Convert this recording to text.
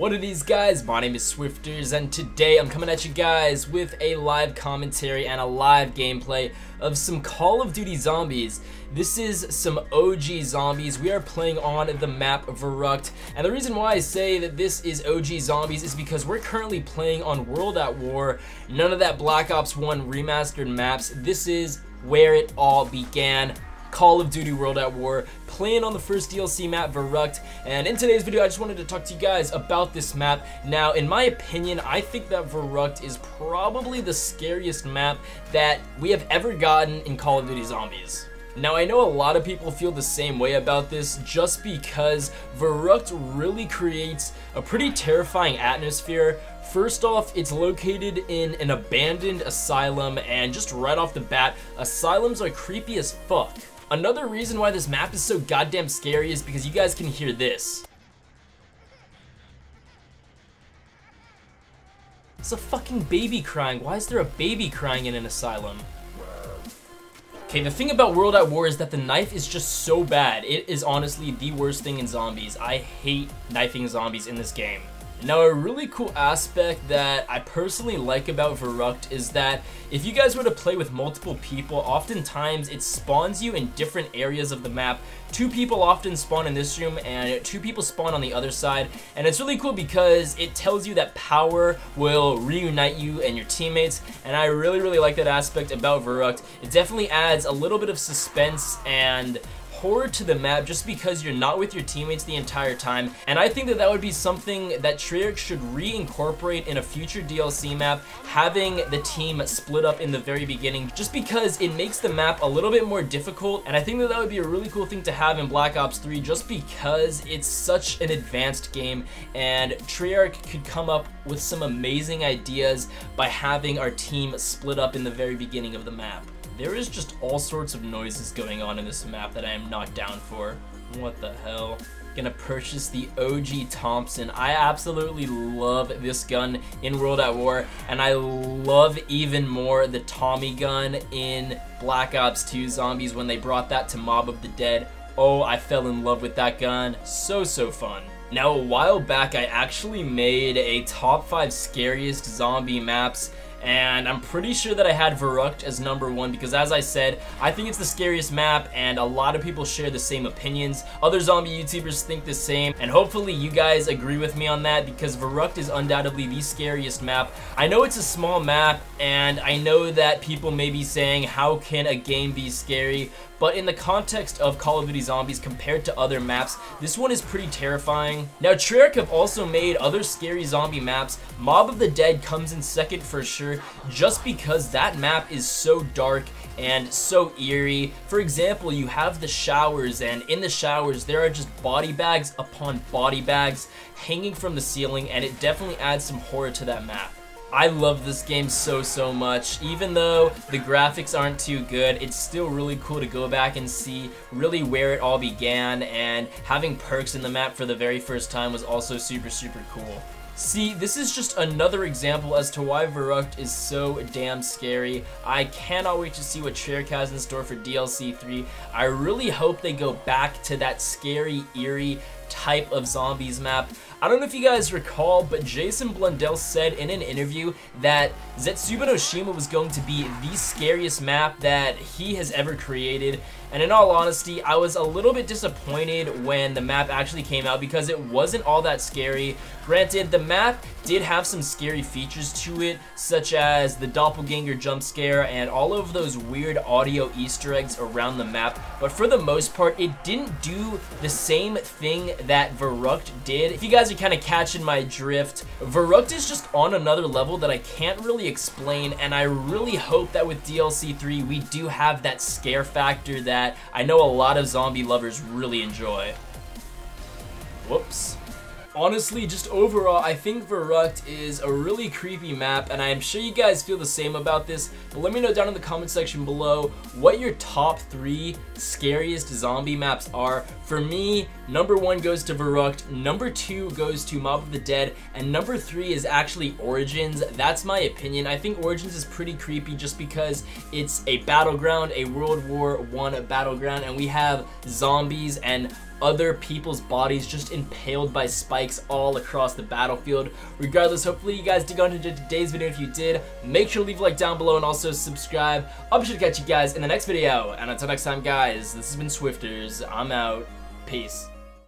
What are these guys? My name is Swifterrs and today I'm coming at you guys with a live commentary and a live gameplay of some Call of Duty Zombies. This is some OG zombies. We are playing on the map Verrückt. And the reason why I say that this is OG zombies is because we're currently playing on World at War. None of that Black Ops 1 remastered maps. This is where it all began. Call of Duty World at War, playing on the first DLC map, Verrückt, and in today's video I just wanted to talk to you guys about this map. Now, in my opinion, I think that Verrückt is probably the scariest map that we have ever gotten in Call of Duty Zombies. Now I know a lot of people feel the same way about this just because Verrückt really creates a pretty terrifying atmosphere. First off, it's located in an abandoned asylum and just right off the bat, asylums are creepy as fuck. Another reason why this map is so goddamn scary is because you guys can hear this. It's a fucking baby crying. Why is there a baby crying in an asylum? Okay, the thing about World at War is that the knife is just so bad. It is honestly the worst thing in zombies. I hate knifing zombies in this game. Now a really cool aspect that I personally like about Verrückt is that if you guys were to play with multiple people, oftentimes it spawns you in different areas of the map. Two people often spawn in this room and two people spawn on the other side and it's really cool because it tells you that power will reunite you and your teammates and I really really like that aspect about Verrückt. It definitely adds a little bit of suspense and horror to the map just because you're not with your teammates the entire time. And I think that that would be something that Treyarch should reincorporate in a future DLC map, having the team split up in the very beginning, just because it makes the map a little bit more difficult. And I think that that would be a really cool thing to have in Black Ops 3 just because it's such an advanced game and Treyarch could come up with some amazing ideas by having our team split up in the very beginning of the map. There is just all sorts of noises going on in this map that I am not down for. What the hell? Gonna purchase the OG Thompson. I absolutely love this gun in World at War, and I love even more the Tommy gun in Black Ops 2 Zombies when they brought that to Mob of the Dead. Oh, I fell in love with that gun. So, so fun. Now, a while back, I actually made a top 5 scariest zombie maps and I'm pretty sure that I had Verrückt as number one because as I said, I think it's the scariest map and a lot of people share the same opinions. Other zombie YouTubers think the same and hopefully you guys agree with me on that because Verrückt is undoubtedly the scariest map. I know it's a small map and I know that people may be saying how can a game be scary but in the context of Call of Duty Zombies compared to other maps, this one is pretty terrifying. Now, Treyarch have also made other scary zombie maps. Mob of the Dead comes in second for sure, just because that map is so dark and so eerie. For example, you have the showers, and in the showers, there are just body bags upon body bags hanging from the ceiling, and it definitely adds some horror to that map. I love this game so, so much. Even though the graphics aren't too good, it's still really cool to go back and see really where it all began, and having perks in the map for the very first time was also super, super cool. See, this is just another example as to why Verrückt is so damn scary. I cannot wait to see what Treyarch has in store for DLC 3. I really hope they go back to that scary, eerie type of zombies map. I don't know if you guys recall, but Jason Blundell said in an interview that Zetsubou no Shima was going to be the scariest map that he has ever created. And in all honesty, I was a little bit disappointed when the map actually came out because it wasn't all that scary. Granted, the map did have some scary features to it, such as the doppelganger jump scare and all of those weird audio easter eggs around the map, but for the most part, it didn't do the same thing that Verrückt did. If you guys are kind of catching my drift, Verrückt is just on another level that I can't really explain, and I really hope that with DLC 3, we do have that scare factor that I know a lot of zombie lovers really enjoy. Whoops. Honestly, just overall, I think Verrückt is a really creepy map, and I'm sure you guys feel the same about this, but let me know down in the comment section below what your top three scariest zombie maps are. For me, number one goes to Verrückt, number two goes to Mob of the Dead, and number three is actually Origins. That's my opinion. I think Origins is pretty creepy just because it's a battleground, a World War One battleground, and we have zombies and other people's bodies just impaled by spikes all across the battlefield. Regardless, hopefully you guys did go into today's video. If you did, make sure to leave a like down below and also subscribe. I'll be sure to catch you guys in the next video. And until next time, guys, this has been Swifterrs. I'm out. Peace.